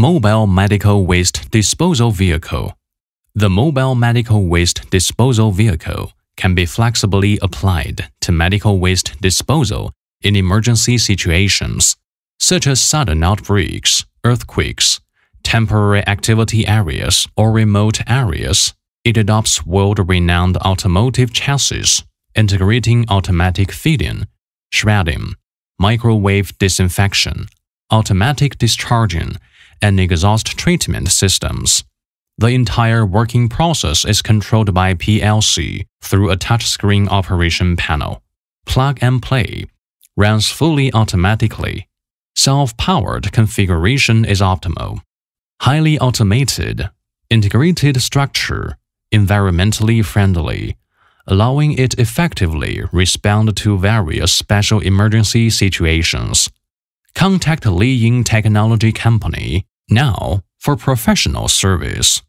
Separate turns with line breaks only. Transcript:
Mobile Medical Waste Disposal Vehicle The mobile medical waste disposal vehicle can be flexibly applied to medical waste disposal in emergency situations, such as sudden outbreaks, earthquakes, temporary activity areas, or remote areas. It adopts world-renowned automotive chassis, integrating automatic feeding, shredding, microwave disinfection, automatic discharging, and exhaust treatment systems. The entire working process is controlled by PLC through a touchscreen operation panel. Plug and play runs fully automatically. Self-powered configuration is optimal. Highly automated, integrated structure, environmentally friendly, allowing it effectively respond to various special emergency situations. Contact Li Ying Technology Company now for professional service.